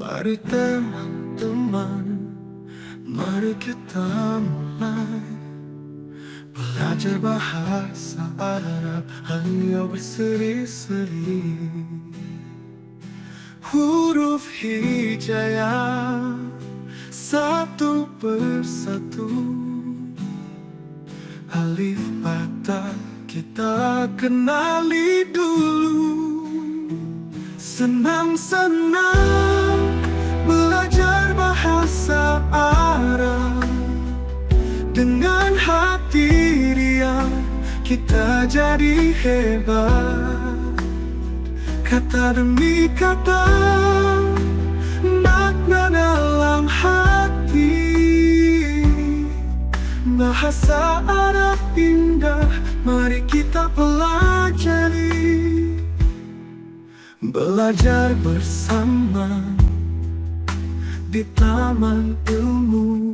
Mari teman-teman Mari kita mulai. Belajar bahasa Arab Hanya berseri-seri. Huruf hijayah Satu persatu. Alif bata kita kenali dulu. Senang-senang bahasa Arab Dengan hati riang kita jadi hebat. Kata demi kata makna dalam hati. Bahasa Arab indah mari kita pelajari. Belajar bersama di taman ilmu.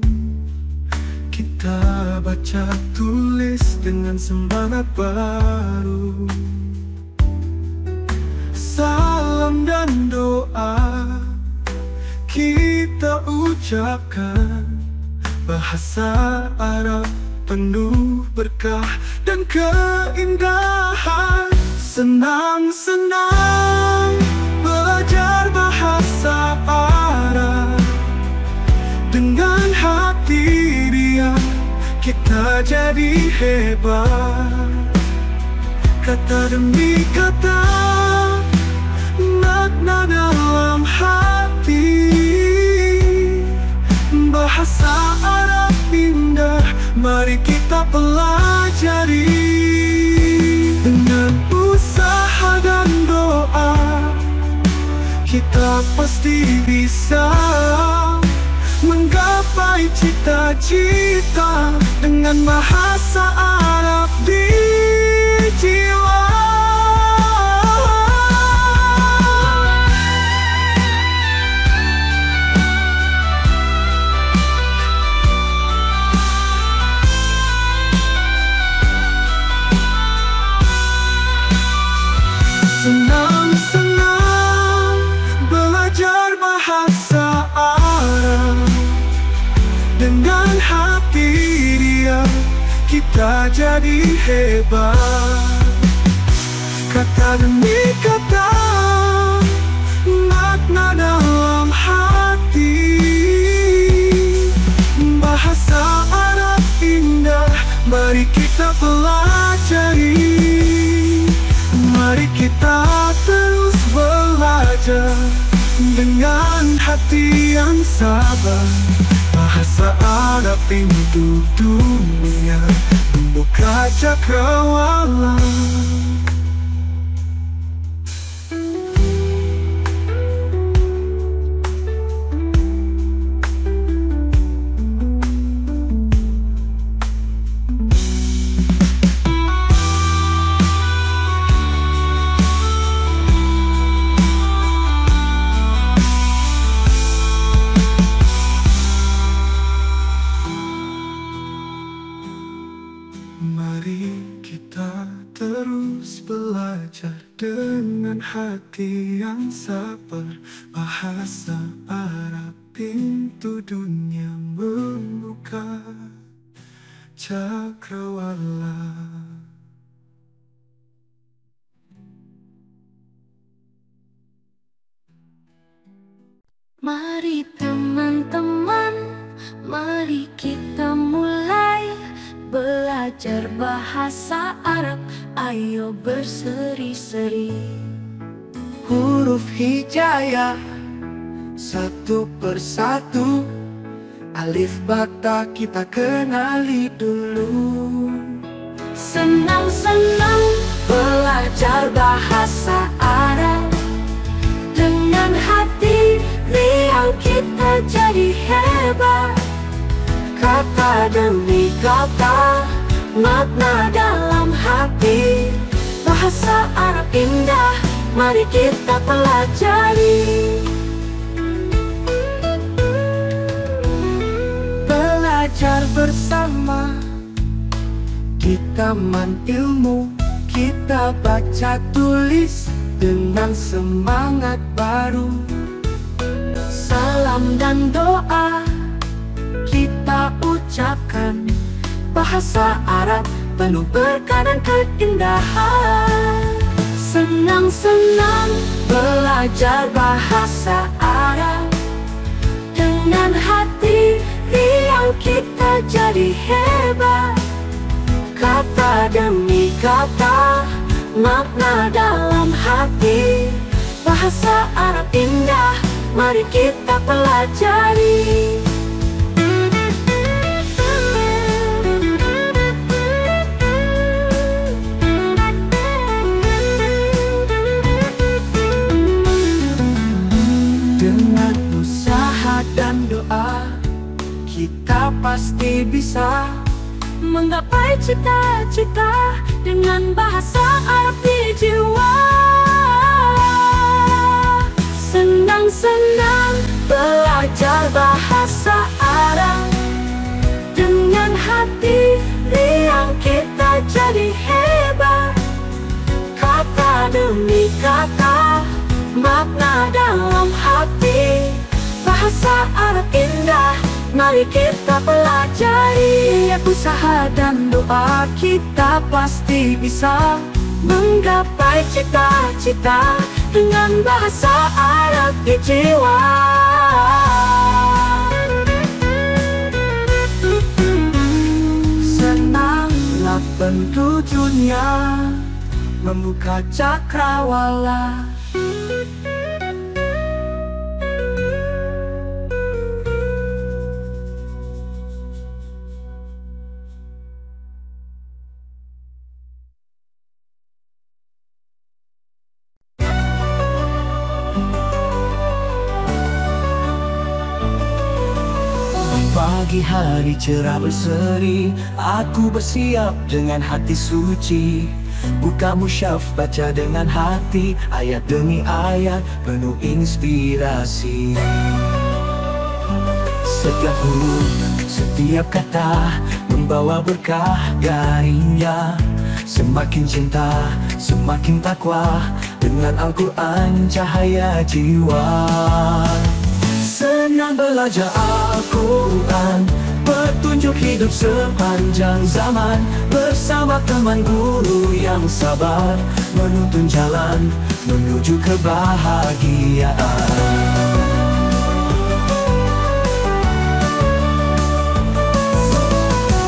Kita baca tulis dengan semangat baru. Salam dan doa kita ucapkan. Bahasa Arab penuh berkah dan keindahan. Senang-senang belajar bahasa Arab hati dia kita jadi hebat. Kata demi kata makna dalam hati. Bahasa Arab indah mari kita pelajari. Dengan usaha dan doa Kita pasti bisa Cita-cita Dengan bahasa kita jadi hebat. Kata demi kata makna dalam hati. Bahasa Arab indah mari kita pelajari. Mari kita terus belajar Dengan hati yang sabar. Bahasa Arab pintu dunia Membuka cakrawala Mari kita terus belajar dengan hati yang sabar. Bahasa Arab pintu dunia membuka. Cakrawala. Mari teman-teman, mari kita mulai belajar bahasa Arab. Ayo berseri-seri. Huruf hijayah Satu persatu Alif bata kita kenali dulu Senang-senang belajar bahasa Arab Dengan hati riang kita jadi hebat Kata demi kata makna dalam hati. Bahasa Arab indah mari kita pelajari. Belajar bersama. Di taman ilmu Kita baca tulis Dengan semangat baru. Salam dan doa. Kita ucapkan. Bahasa Arab penuh berkah dan keindahan. Senang-senang belajar bahasa Arab. Dengan hati riang kita jadi hebat. Kata demi kata makna dalam hati. Bahasa Arab indah, mari kita pelajari pasti bisa Menggapai cita-cita dengan bahasa Arab di jiwa. Senang-senang belajar bahasa Arab. Dengan hati riang kita jadi hebat. Kata demi kata makna dalam hati. Bahasa Arab indah Mari kita pelajari Usaha dan doa kita pasti bisa Menggapai cita-cita Dengan bahasa Arab di jiwa. Senanglah pentujunya Membuka cakrawala Pagi hari cerah berseri Aku bersiap dengan hati suci. Buka musyaf baca dengan hati Ayat demi ayat penuh inspirasi. Setiap huruf, setiap kata Membawa berkah darinya. Semakin cinta, semakin takwa Dengan Al-Quran cahaya jiwa Senang belajar Al-Quran. Petunjuk hidup sepanjang zaman. Bersama teman guru yang sabar. Menuntun jalan menuju kebahagiaan.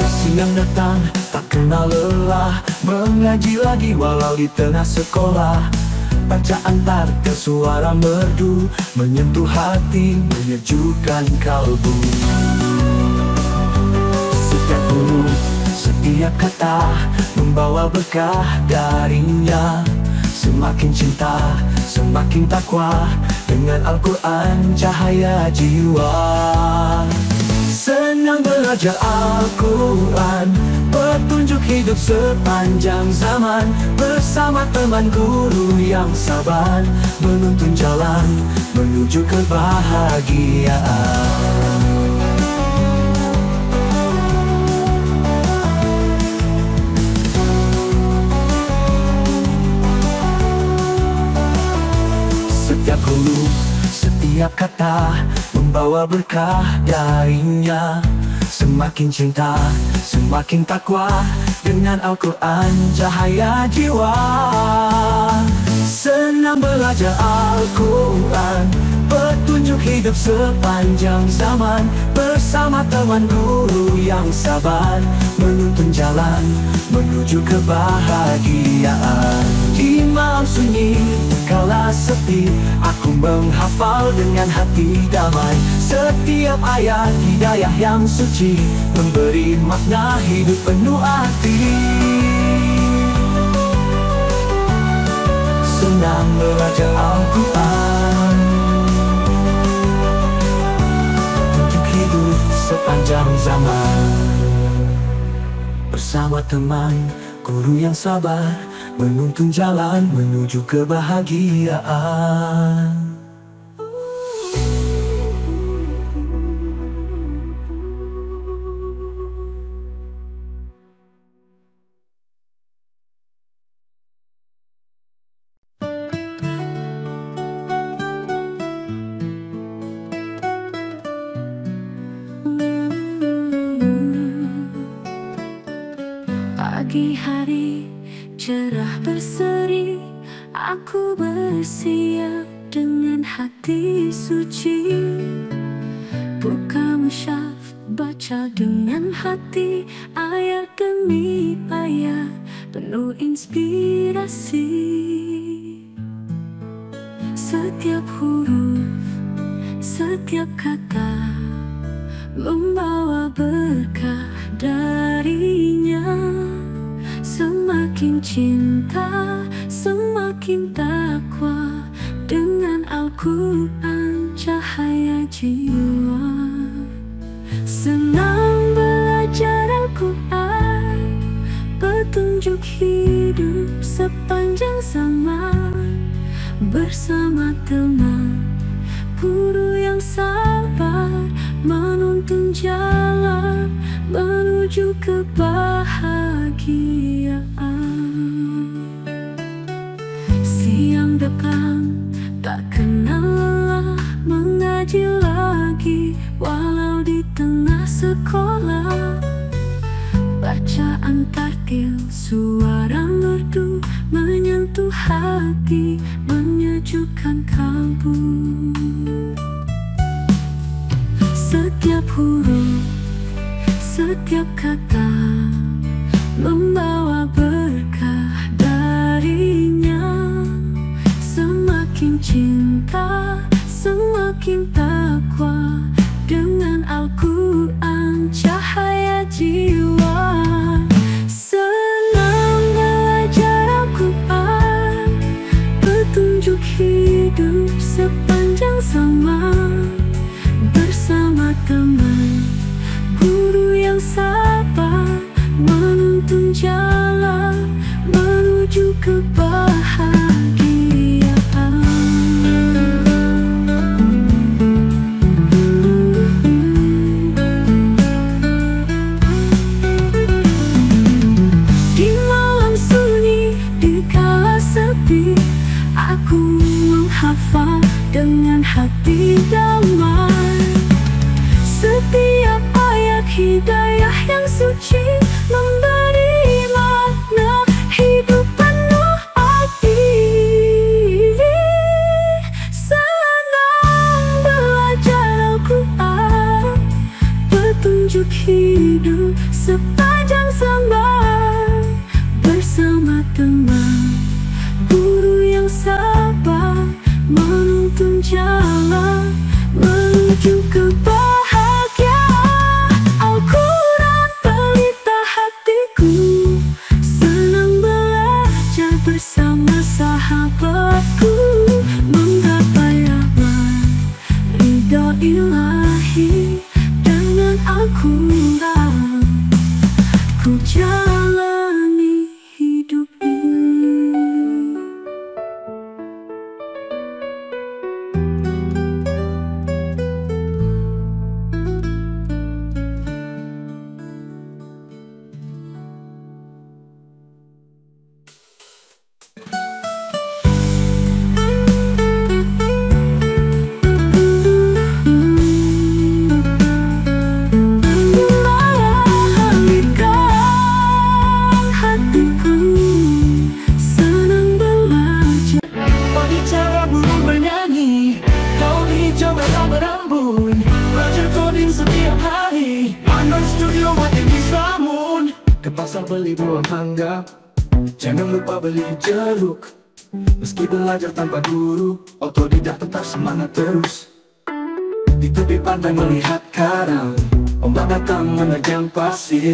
Siang datang tak kenal lelah. Mengaji lagi walau di tengah sekolah Bacaan tarka suara merdu. Menyentuh hati, menyejukkan kalbu. Setiap huruf, setiap kata Membawa berkah darinya. Semakin cinta, semakin takwa Dengan Al-Quran cahaya jiwa. Senang belajar Al-Quran Petunjuk hidup sepanjang zaman. Bersama teman guru yang sabar. Menuntun jalan menuju kebahagiaan. Setiap huruf, setiap kata Membawa berkah darinya Semakin cinta, semakin takwa Dengan Al-Quran cahaya jiwa. Senang belajar Al-Quran Petunjuk hidup sepanjang zaman. Bersama teman guru yang sabar Menuntun jalan menuju kebahagiaan malam sunyi, kala sepi. Aku menghafal dengan hati damai. Setiap ayat hidayah yang suci Memberi makna hidup penuh arti Senang belajar Al-Quran. Tunjuk hidup sepanjang zaman. Bersama teman, guru yang sabar Menuntun jalan menuju kebahagiaan Petunjuk hidup sepanjang zaman Bersama teman. Guru yang sabar Menuntun jalan Menuju kebahagiaan. Siang depan Tak kenal lelah Mengaji lagi Walau di tengah sekolah. Bacaan tartil Suara merdu Menyentuh hati Menyejukkan kalbu Setiap huruf Setiap kata Ridho ilahi Dengan Al-Quran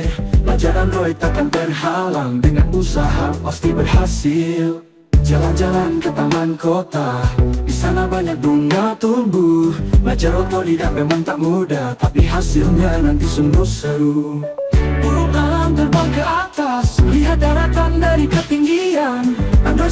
pasir Belajar Android takkan terhalang Dengan usaha pasti berhasil. Jalan-jalan ke taman kota. Di sana banyak bunga tumbuh. Belajar otodidak memang tak mudah. Tapi hasilnya nanti sungguh seru. Burung alam terbang ke atas. Lihat daratan dari ketinggian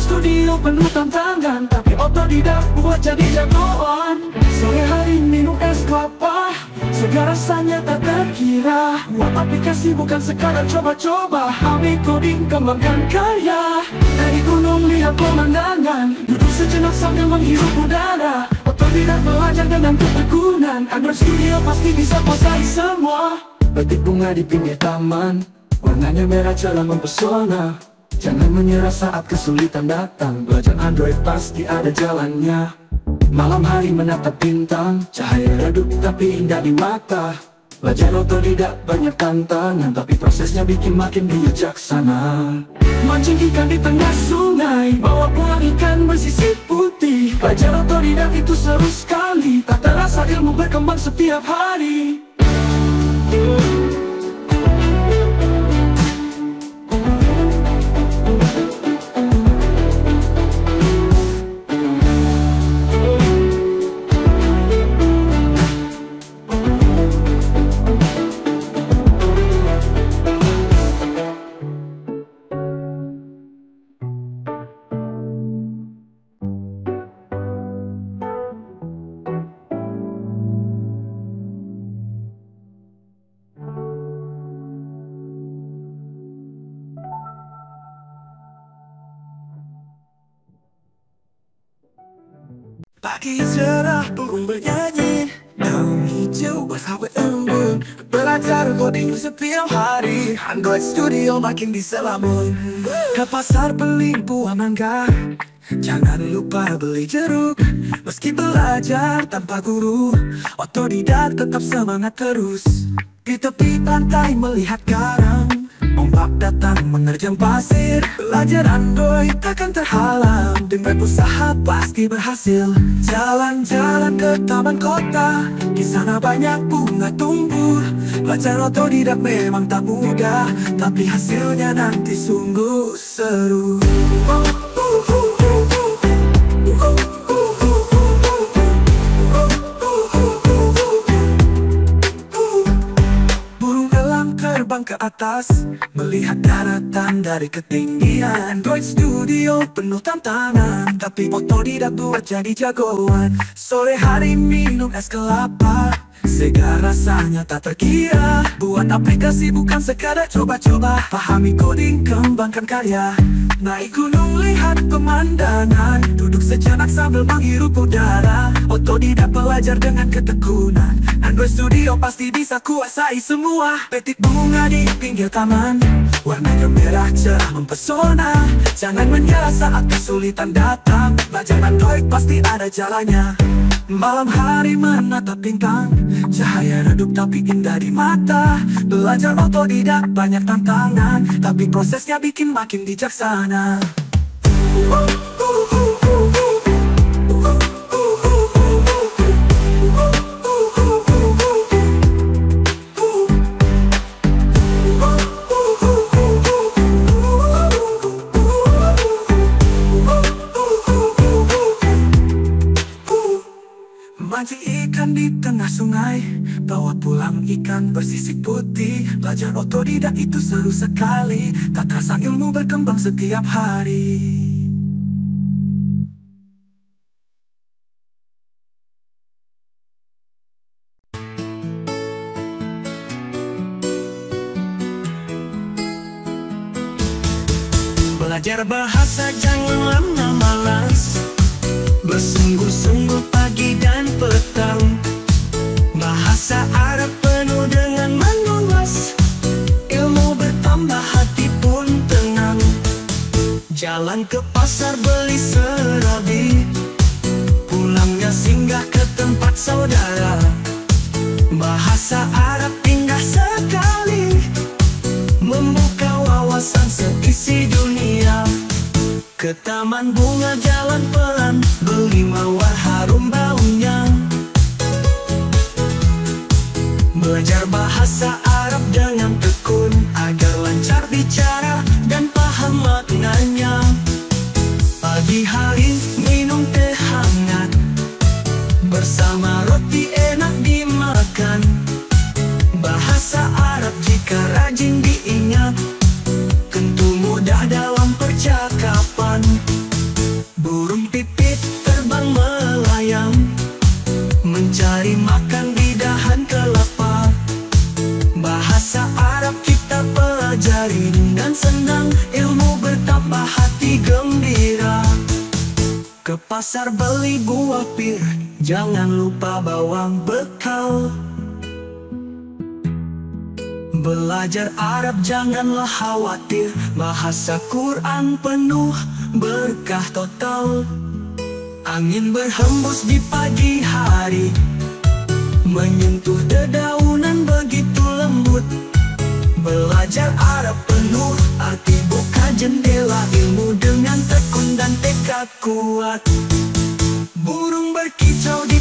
Studio penuh tantangan. Tapi otodidak buat jadi jagoan. Sore hari minum es kelapa Segar rasanya tak terkira. Buat aplikasi bukan sekadar coba-coba. Ambil coding kembangkan karya. Dari gunung lihat pemandangan. Duduk sejenak sambil menghirup udara. Otodidak belajar dengan ketekunan. Android Studio pasti bisa kuasai semua. Petik bunga di pinggir taman. Warnanya merah cerah mempesona Jangan menyerah saat kesulitan datang. Belajar Android pasti ada jalannya. Malam hari menatap bintang. Cahaya redup tapi indah di mata. Belajar otodidak banyak tantangan. Tapi prosesnya bikin makin bijaksana. Mancing ikan di tengah sungai. Bawa pulang ikan bersisik putih. Belajar otodidak itu seru sekali. Tak terasa ilmu berkembang setiap hari Pagi cerah burung bernyanyi. Daun hijau bersahabat embun. Belajar coding setiap hari. Android Studio makin bisa lamun Ke pasar beli buah mangga. Jangan lupa beli jeruk. Meski belajar tanpa guru Otodidak tetap semangat terus. Di tepi pantai melihat karang Ombak datang menerjang pasir. Belajar Android takkan terhalang. Dengan usaha pasti berhasil. Jalan-jalan ke taman kota. Di sana banyak bunga tumbuh Belajar otodidak memang tak mudah. Tapi hasilnya nanti sungguh seru. Oh, atas Melihat daratan dari ketinggian. Android Studio penuh tantangan Tapi otodidak buat jadi jagoan. Sore hari minum es kelapa Segar rasanya tak terkira. Buat aplikasi bukan sekadar coba-coba. Pahami coding, kembangkan karya. Naik gunung lihat pemandangan. Duduk sejenak sambil menghirup udara. Otodidak belajar dengan ketekunan. Android Studio pasti bisa kuasai semua. Petik bunga di pinggir taman. Warnanya merah cerah mempesona. Jangan menyerah saat kesulitan datang. Belajar Android pasti ada jalannya Malam hari menatap bintang Cahaya redup tapi indah di mata. Belajar otodidak banyak tantangan. Tapi prosesnya bikin makin bijaksana. Mancing ikan bersisik putih. Belajar otodidak itu seru sekali. Tak terasa ilmu berkembang setiap hari. Belajar bahasa jangan lama malas Bersungguh-sungguh pasar beli serabi. Pulangnya singgah ke tempat saudara. Bahasa Arab indah sekali. Membuka wawasan seisi dunia. Ke taman bunga jalan pelan Beli mawar harum baunya. Belajar bahasa Arab dengan tekun Agar lancar bicara dan paham maknanya Pagi hari minum teh hangat Bersama roti enak dimakan. Bahasa Arab jika rajin diingat pasar beli buah pir Jangan lupa bawang bekal. Belajar Arab janganlah khawatir Bahasa Quran penuh berkah total. Angin berhembus di pagi hari Menyentuh dedaunan begitu lembut. Belajar Arab penuh arti buka jendela ilmu dengan dan tekad kuat. Burung berkicau di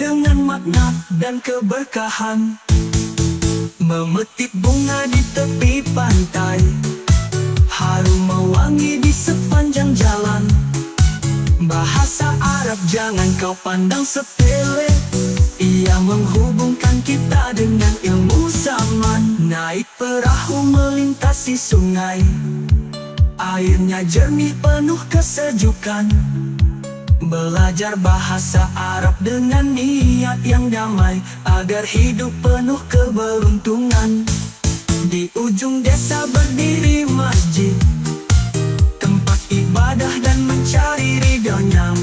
Dengan makna dan keberkahan Memetik bunga di tepi pantai. Harum mewangi di sepanjang jalan. Bahasa Arab jangan kau pandang sepele. Ia menghubungkan kita dengan ilmu zaman. Naik perahu melintasi sungai. Airnya jernih penuh kesejukan Belajar bahasa Arab dengan niat yang damai Agar hidup penuh keberuntungan. Di ujung desa berdiri masjid Tempat ibadah dan mencari ridhonya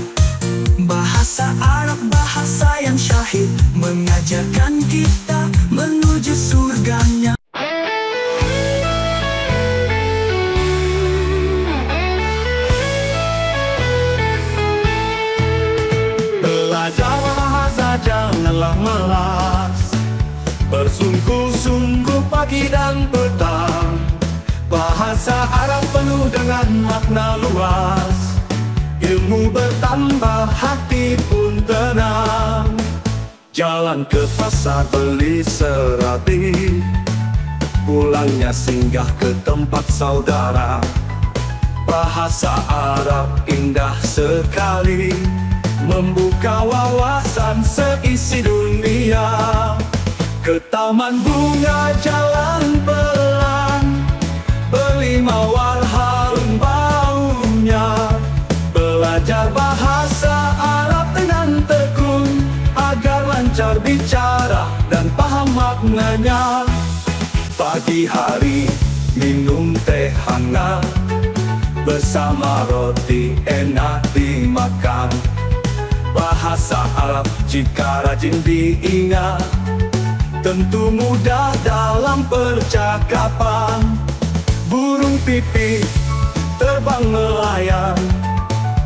Bahasa Arab bahasa yang syahid Mengajarkan kita menuju surganya pagi dan petang. Bahasa Arab penuh dengan makna luas. Ilmu bertambah hati pun tenang. Jalan ke pasar beli serati. Pulangnya singgah ke tempat saudara. Bahasa Arab indah sekali. Membuka wawasan seisi dunia Ke taman bunga jalan pelan Beli mawar harum baunya. Belajar bahasa Arab dengan tekun Agar lancar bicara dan paham maknanya. Pagi hari minum teh hangat Bersama roti enak dimakan. Bahasa Arab jika rajin diingat Tentu mudah dalam percakapan. Burung pipih terbang melayang.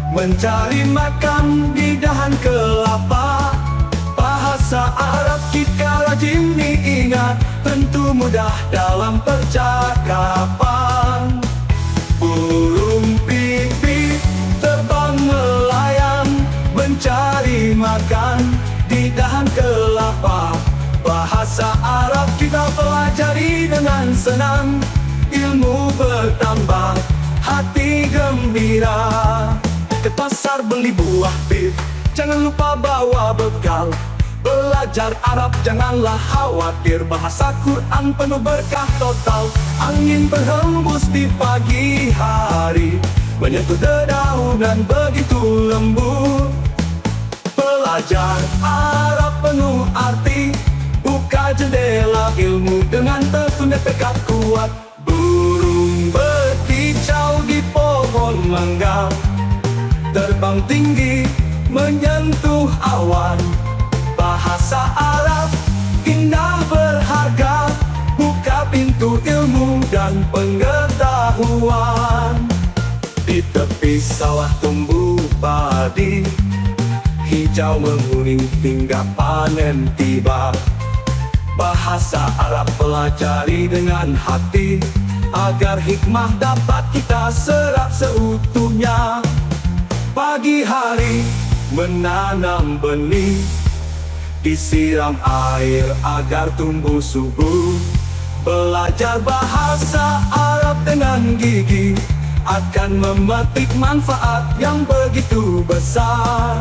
Mencari makan di dahan kelapa. Bahasa Arab jika rajin diingat. Tentu mudah dalam percakapan. Burung kita pelajari dengan senang. Ilmu bertambah, hati gembira. Ke pasar beli buah pit Jangan lupa bawa bekal. Belajar Arab janganlah khawatir. Bahasa Quran penuh berkah total. Angin berhembus di pagi hari. Menyentuh dedaunan begitu lembut. Belajar Arab penuh arti jendela ilmu dengan tekun dan tekad kuat. Burung berkicau di pohon mangga. Terbang tinggi menyentuh awan. Bahasa Arab indah berharga. Buka pintu ilmu dan pengetahuan. Sawah tumbuh padi Hijau menguning hingga panen tiba Bahasa Arab pelajari dengan hati Agar hikmah dapat kita serap seutuhnya. Pagi hari menanam benih Disiram air agar tumbuh subur. Belajar bahasa Arab dengan gigi Akan memetik manfaat yang begitu besar.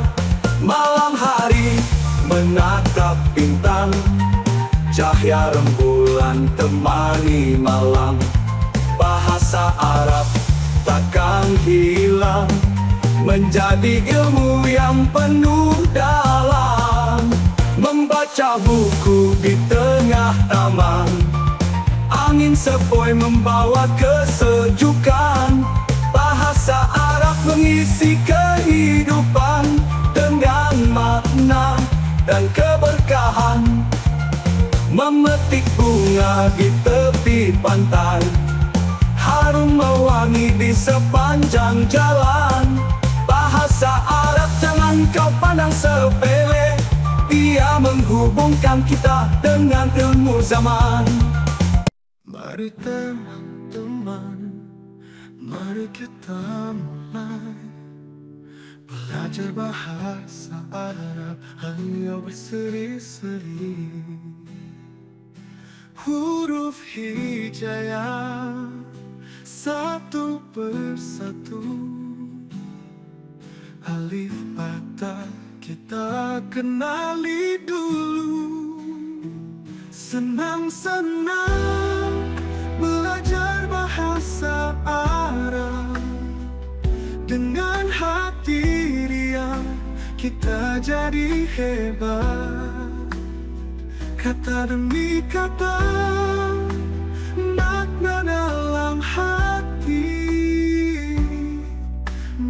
Malam hari menatap bintang Cahaya rembulan temani malam. Bahasa Arab takkan hilang. Menjadi ilmu yang penuh dalam. Membaca buku di tengah taman. Angin sepoi membawa kesejukan. Bahasa Arab mengisi kehidupan Dengan makna dan keberkahan Memetik bunga di tepi pantai. Harum mewangi di sepanjang jalan. Bahasa Arab jangan kau pandang sepele. Dia menghubungkan kita dengan ilmu zaman. Mari teman-teman Mari kita mulai. Belajar bahasa Arab Hanya berseri-seri Huruf hijaya Satu persatu. Alif bata kita kenali dulu. Senang-senang belajar bahasa Arab. Dengan hati riang kita jadi hebat Kata demi kata Makna dalam hati.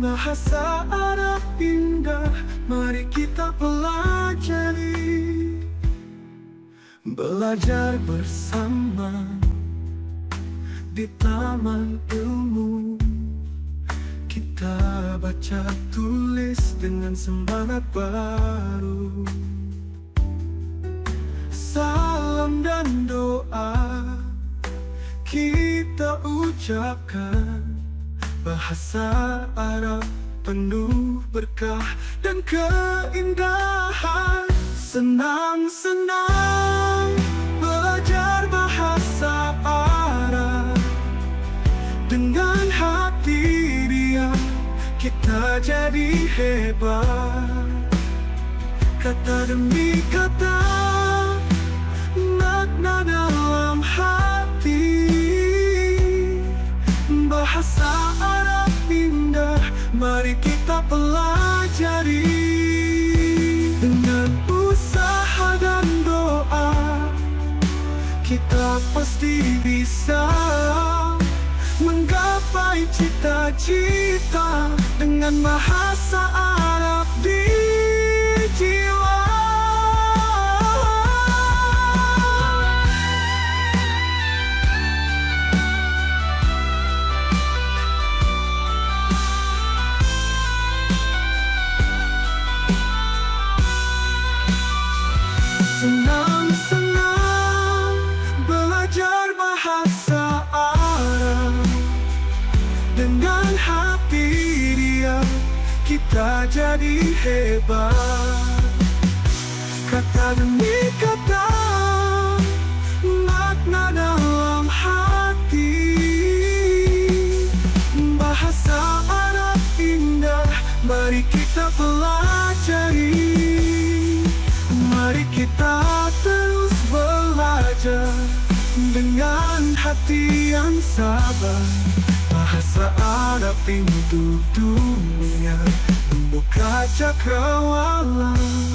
Bahasa Arab indah Mari kita pelajari. Belajar bersama Di taman ilmu. Kita baca tulis dengan semangat baru ucapkan. Bahasa Arab penuh berkah dan keindahan. Senang-senang belajar bahasa Arab. Dengan hati dia kita jadi hebat. Kata demi kata Arab indah. Mari kita pelajari. Dengan usaha dan doa Kita pasti bisa Menggapai cita-cita. Dengan bahasa demi kata Makna dalam hati. Bahasa Arab indah Mari kita pelajari. Mari kita terus belajar Dengan hati yang sabar. Bahasa Arab pintu dunia Membuka cakrawala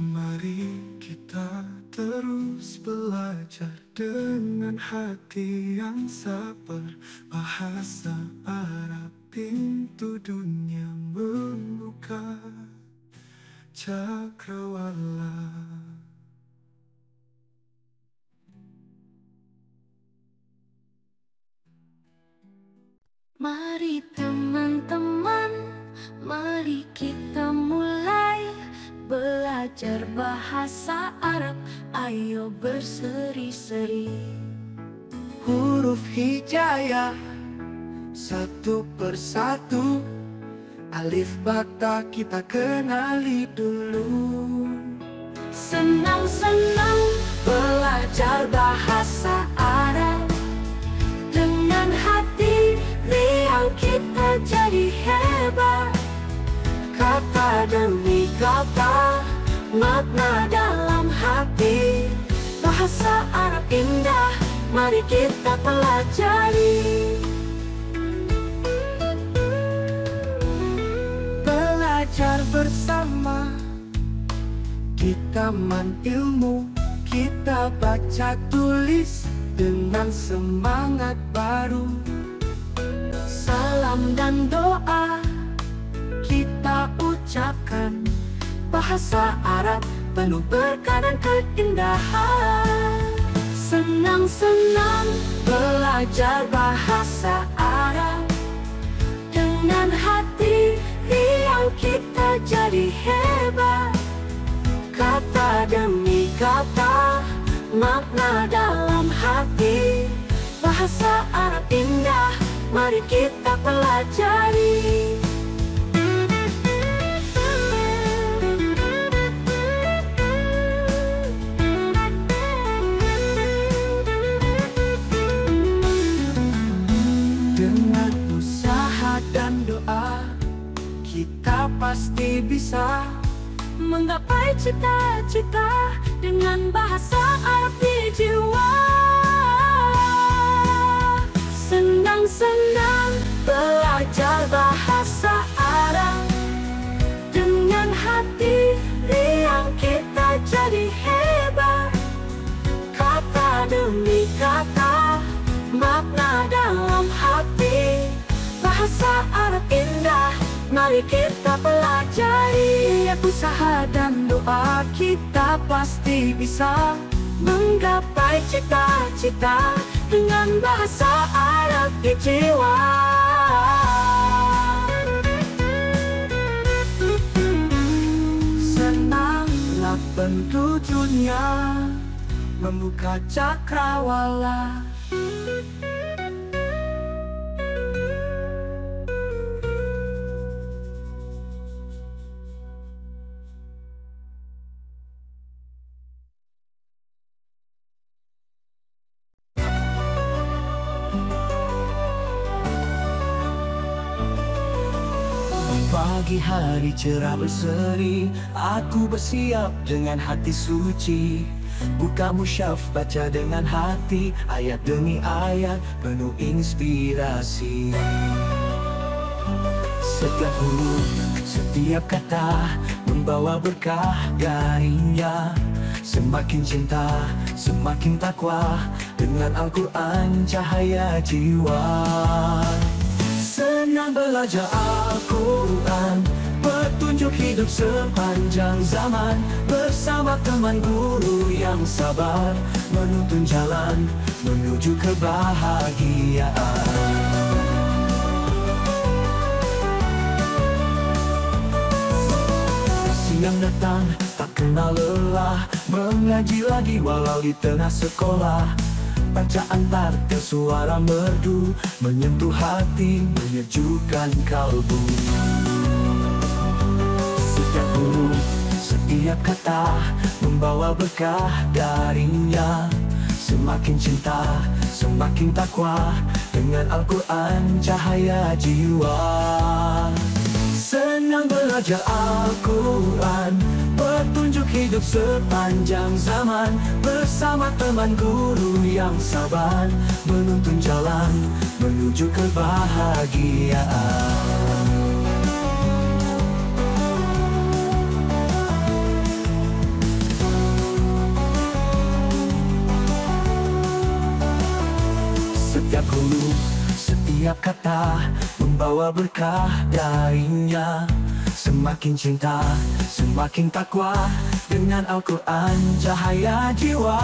Mari kita terus belajar dengan hati yang sabar. Bahasa Arab pintu dunia membuka. Cakrawala. Mari teman-teman, mari kita mulai belajar bahasa Arab. Ayo berseri-seri. Huruf hijayah Satu persatu Alif bata kita kenali dulu Senang-senang belajar bahasa Arab Dengan hati riang kita jadi hebat Kata demi kata Makna dalam hati. Bahasa Arab indah Mari kita pelajari. Belajar bersama. Di taman ilmu Kita baca tulis Dengan semangat baru. Salam dan doa. Kita ucapkan. Bahasa Arab penuh berkah dan keindahan. Senang-senang belajar bahasa Arab. Dengan hati riang kita jadi hebat. Kata demi kata Makna dalam hati. Bahasa Arab indah Mari kita pelajari pasti bisa Menggapai cita-cita Dengan bahasa Arab jiwa. Senang-senang belajar bahasa Usaha dan doa kita pasti bisa Menggapai cita-cita Dengan bahasa Arab di jiwa Senanglah penuh dunia Membuka cakrawala hari cerah berseri. Aku bersiap dengan hati suci. Buka musyaf baca dengan hati. Ayat demi ayat penuh inspirasi. Setiap huruf, setiap kata Membawa berkah darinya. Semakin cinta, semakin takwa Dengan Al-Quran cahaya jiwa. Senang belajar Al-Quran Petunjuk hidup sepanjang zaman. Bersama teman guru yang sabar. Menuntun jalan menuju kebahagiaan. Siang datang tak kenal lelah. Mengaji lagi walau di tengah sekolah. Bacaan tartil suara merdu. Menyentuh hati, menyejukkan kalbu Huruf, setiap kata Membawa berkah darinya. Semakin cinta, semakin takwa Dengan Al-Quran cahaya jiwa. Senang belajar Al-Quran Petunjuk hidup sepanjang zaman. Bersama teman guru yang sabar Menuntun jalan menuju kebahagiaan Setiap kata membawa berkah darinya. Semakin cinta, semakin takwa Dengan Al-Quran cahaya jiwa.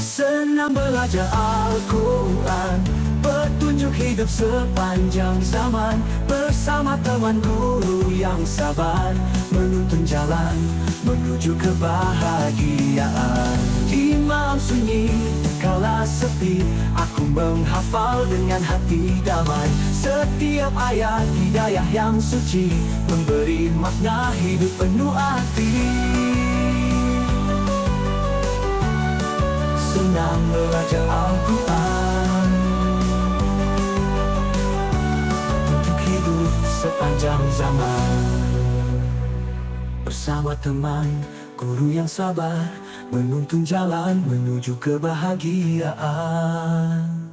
Senang belajar Al-Quran Petunjuk hidup sepanjang zaman. Bersama teman guru yang sabar Menuntun jalan menuju kebahagiaan. Di malam sunyi, kala sepi Aku menghafal dengan hati damai. Setiap ayat hidayah yang suci Memberi makna hidup penuh arti Senang belajar Al-Quran. Untuk hidup sepanjang zaman. Bersama teman, guru yang sabar Menuntun jalan menuju kebahagiaan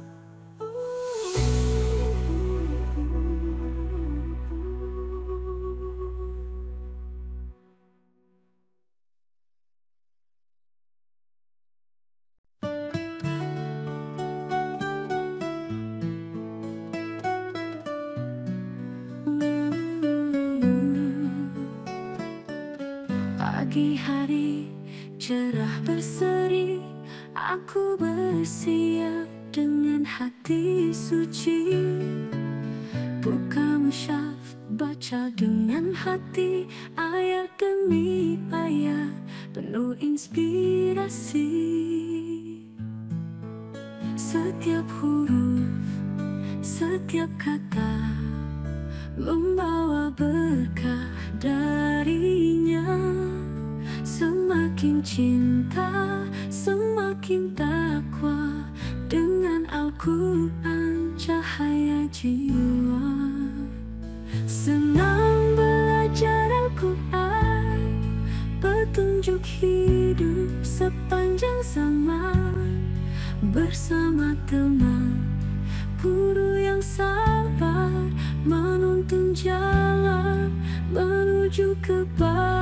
sepanjang zaman Bersama teman. Guru yang sabar Menuntun jalan Menuju kebahagiaan